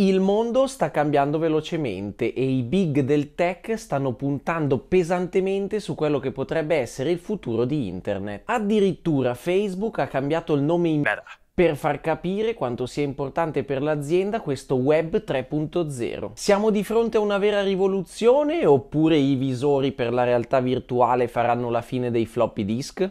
Il mondo sta cambiando velocemente e i big del tech stanno puntando pesantemente su quello che potrebbe essere il futuro di internet. Addirittura Facebook ha cambiato il nome in Meta per far capire quanto sia importante per l'azienda questo web 3.0. Siamo di fronte a una vera rivoluzione oppure i visori per la realtà virtuale faranno la fine dei floppy disk?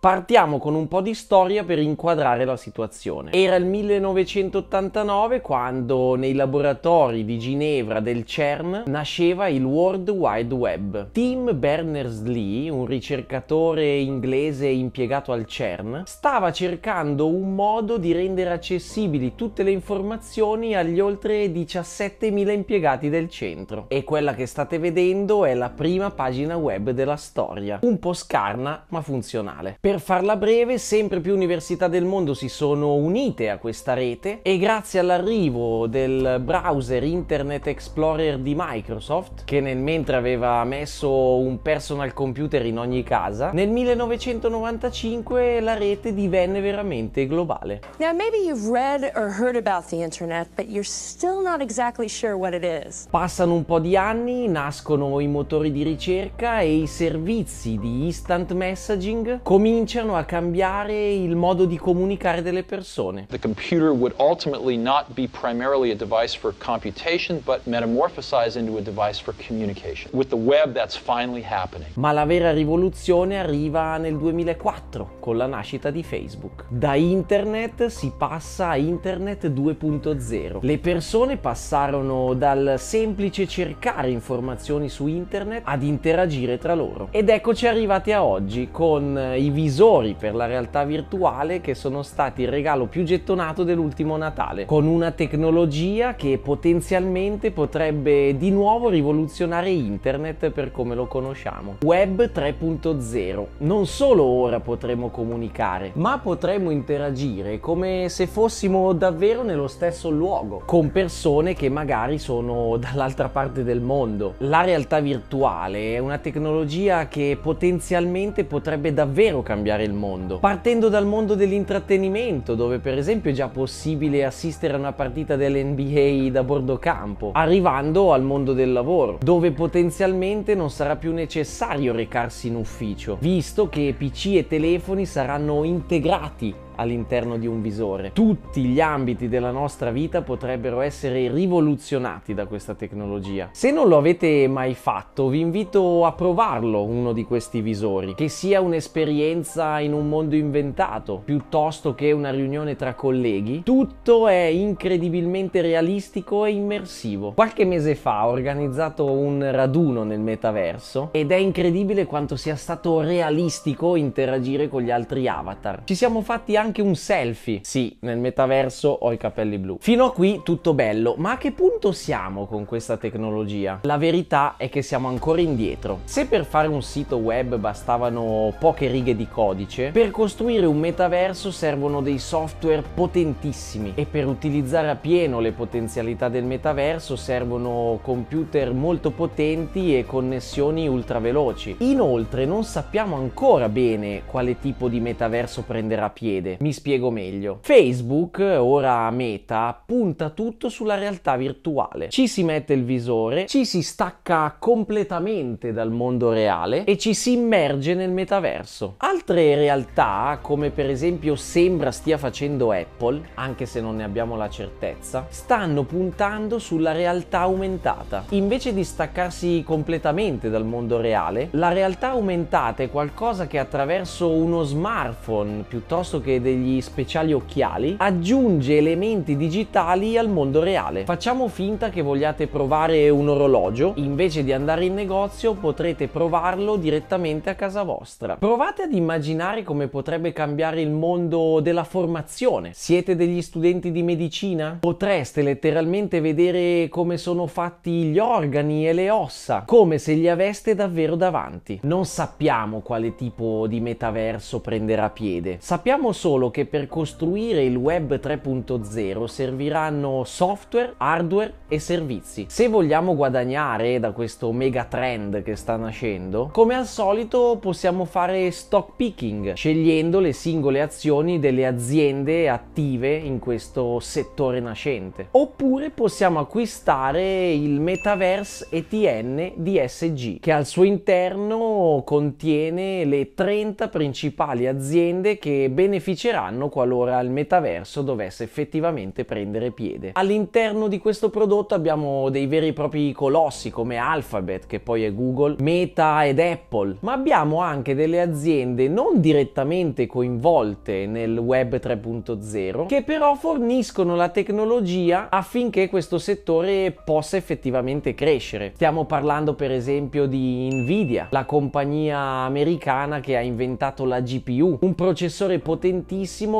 Partiamo con un po' di storia per inquadrare la situazione. Era il 1989 quando nei laboratori di Ginevra del CERN nasceva il World Wide Web. Tim Berners-Lee, un ricercatore inglese impiegato al CERN, stava cercando un modo di rendere accessibili tutte le informazioni agli oltre 17.000 impiegati del centro. E quella che state vedendo è la prima pagina web della storia. Un po' scarna ma funzionale. Per farla breve, sempre più università del mondo si sono unite a questa rete e grazie all'arrivo del browser Internet Explorer di Microsoft, che nel mentre aveva messo un personal computer in ogni casa, nel 1995 la rete divenne veramente globale. Now maybe you've read or heard about the internet, but you're still not exactly sure what it is. Passano un po' di anni, nascono i motori di ricerca e i servizi di instant messaging cominciano cominciano a cambiare il modo di comunicare delle persone. The computer would ultimately not be primarily a device for computation, but metamorphosize into a device for communication. With the web that's finally happening. Ma la vera rivoluzione arriva nel 2004 con la nascita di Facebook. Da internet si passa a internet 2.0. Le persone passarono dal semplice cercare informazioni su internet ad interagire tra loro. Ed eccoci arrivati a oggi con i visori per la realtà virtuale che sono stati il regalo più gettonato dell'ultimo Natale, con una tecnologia che potenzialmente potrebbe di nuovo rivoluzionare internet per come lo conosciamo. Web 3.0. Non solo ora potremo comunicare, ma potremo interagire come se fossimo davvero nello stesso luogo, con persone che magari sono dall'altra parte del mondo. La realtà virtuale è una tecnologia che potenzialmente potrebbe davvero cambiare il mondo. Partendo dal mondo dell'intrattenimento, dove per esempio è già possibile assistere a una partita dell'NBA da bordo campo, arrivando al mondo del lavoro, dove potenzialmente non sarà più necessario recarsi in ufficio, visto che PC e telefoni saranno integrati all'interno di un visore. Tutti gli ambiti della nostra vita potrebbero essere rivoluzionati da questa tecnologia. Se non lo avete mai fatto, vi invito a provarlo uno di questi visori, che sia un'esperienza in un mondo inventato, piuttosto che una riunione tra colleghi. Tutto è incredibilmente realistico e immersivo. Qualche mese fa ho organizzato un raduno nel metaverso ed è incredibile quanto sia stato realistico interagire con gli altri avatar. Ci siamo fatti anche anche un selfie. Sì, nel metaverso ho i capelli blu. Fino a qui tutto bello, ma a che punto siamo con questa tecnologia? La verità è che siamo ancora indietro. Se per fare un sito web bastavano poche righe di codice, per costruire un metaverso servono dei software potentissimi e per utilizzare a pieno le potenzialità del metaverso servono computer molto potenti e connessioni ultra veloci. Inoltre non sappiamo ancora bene quale tipo di metaverso prenderà piede. Mi spiego meglio. Facebook, ora Meta, punta tutto sulla realtà virtuale. Ci si mette il visore, ci si stacca completamente dal mondo reale e ci si immerge nel metaverso. Altre realtà, come per esempio sembra stia facendo Apple, anche se non ne abbiamo la certezza, stanno puntando sulla realtà aumentata. Invece di staccarsi completamente dal mondo reale, la realtà aumentata è qualcosa che attraverso uno smartphone piuttosto che degli speciali occhiali, aggiunge elementi digitali al mondo reale. Facciamo finta che vogliate provare un orologio, invece di andare in negozio potrete provarlo direttamente a casa vostra. Provate ad immaginare come potrebbe cambiare il mondo della formazione. Siete degli studenti di medicina? Potreste letteralmente vedere come sono fatti gli organi e le ossa, come se li aveste davvero davanti. Non sappiamo quale tipo di metaverso prenderà piede, sappiamo solo solo che per costruire il web 3.0 serviranno software, hardware e servizi. Se vogliamo guadagnare da questo mega trend che sta nascendo, come al solito possiamo fare stock picking, scegliendo le singole azioni delle aziende attive in questo settore nascente. Oppure possiamo acquistare il Metaverse ETN di SG, che al suo interno contiene le 30 principali aziende che beneficeranno qualora il metaverso dovesse effettivamente prendere piede. All'interno di questo prodotto abbiamo dei veri e propri colossi come Alphabet, che poi è Google, Meta ed Apple, ma abbiamo anche delle aziende non direttamente coinvolte nel web 3.0 che però forniscono la tecnologia affinché questo settore possa effettivamente crescere. Stiamo parlando per esempio di Nvidia, la compagnia americana che ha inventato la GPU, un processore potentissimo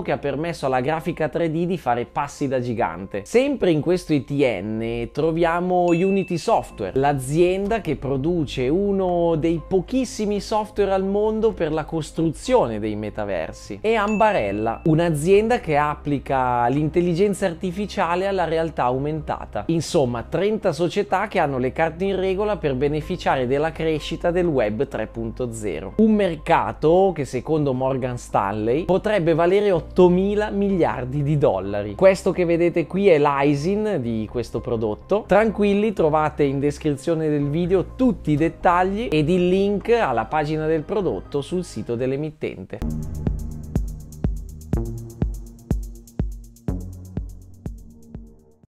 che ha permesso alla grafica 3D di fare passi da gigante. Sempre in questo ETN troviamo Unity Software, l'azienda che produce uno dei pochissimi software al mondo per la costruzione dei metaversi, e Ambarella, un'azienda che applica l'intelligenza artificiale alla realtà aumentata. Insomma, 30 società che hanno le carte in regola per beneficiare della crescita del web 3.0. Un mercato che secondo Morgan Stanley potrebbe valere 8 mila miliardi di dollari. Questo che vedete qui è l'ISIN di questo prodotto. Tranquilli, trovate in descrizione del video tutti i dettagli ed il link alla pagina del prodotto sul sito dell'emittente.